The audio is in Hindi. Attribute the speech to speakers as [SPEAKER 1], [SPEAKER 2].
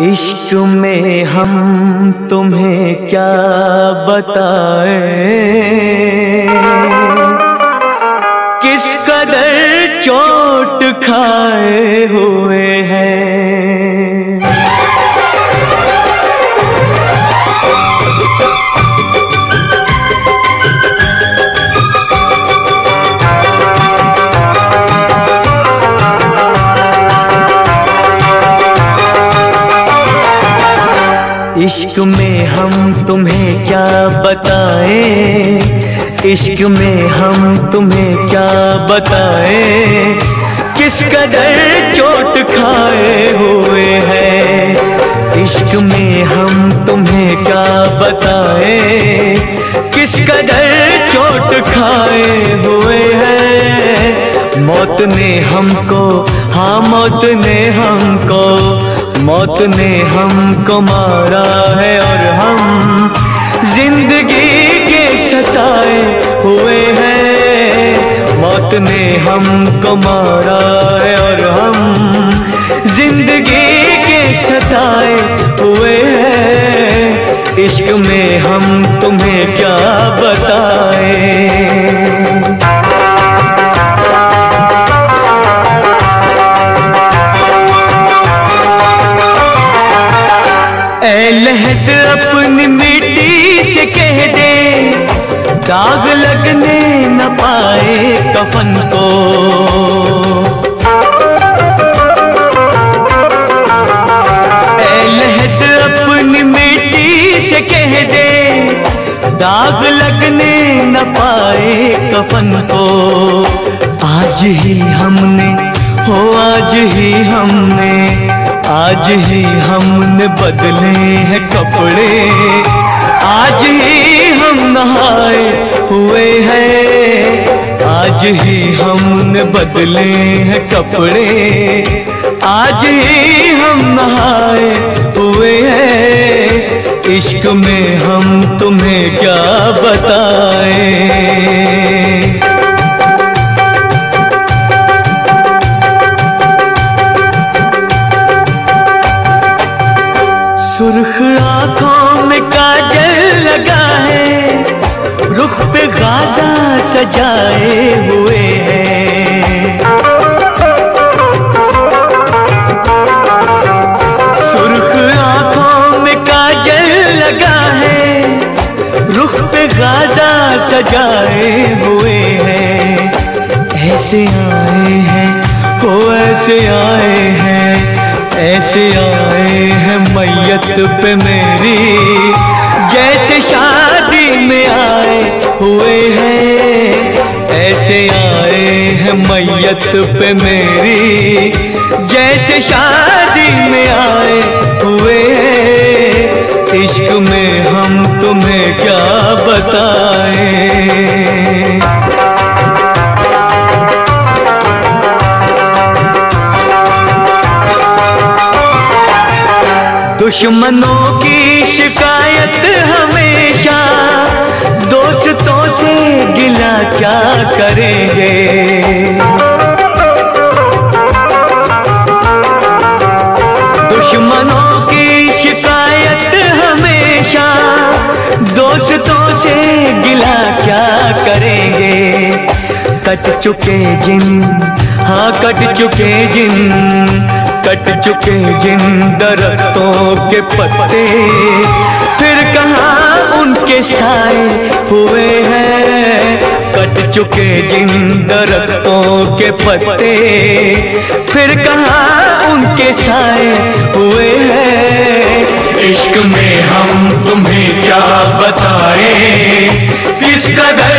[SPEAKER 1] इश्क में हम तुम्हें क्या बताए? किस कदर चोट खाए हैं इश्क में हम तुम्हें क्या बताएँ? इश्क में हम तुम्हें क्या बताएँ? किस कदर चोट खाए हुए हैं? इश्क में हम तुम्हें क्या बताएँ? किस कदर चोट खाए हुए हैं? मौत ने हमको हाँ मौत ने हमको मौत ने हमको मारा है और हम ज़िंदगी के सताए हुए हैं। मौत ने हमको मारा है और हम ज़िंदगी के सताए हुए हैं। इश्क में हम तुम्हें क्या बताएँ? दाग लगने न पाए कफन को। लहद अपनी मिट्टी से कह दे, दाग लगने न पाए कफन को। आज ही हमने, हो आज ही हमने, आज ही हमने बदले हैं कपड़े। आज ही हम नहाए हुए हैं। आज ही हमने बदले हैं कपड़े। आज ही हम नहाए हुए हैं। इश्क में हम तुम्हें क्या बताएँ? सुर्ख आँखों में काजल लगा है। रुख पे गाजा सजाए हुए हैं। सुर्ख आँखों में काजल लगा है, रुख पे गाजा सजाए हुए हैं। ऐसे आए हैं हो ऐसे आए हैं, ऐसे आए हैं मैयत पे मेरी। जैसे शादी में आए हुए हैं, ऐसे आए हैं मैयत पे मेरी। जैसे शादी में आए हुए हैं, इश्क में हम तुम्हें क्या बताएँ। दुश्मनों की शिकायत हमेशा। दोस्तों से गिला क्या करेंगे? दुश्मनों की शिकायत हमेशा। दोस्तों से गिला क्या करेंगे? कट चुके जिन हाँ कट चुके जिन। कट चुके जिन दरख्तों के पत्ते, फिर कहा उनके साए हुए हैं? कट चुके जिन दरख्तों के पत्ते, फिर कहा उनके साए हुए हैं? इश्क में हम तुम्हें क्या बताएँ? किस कदर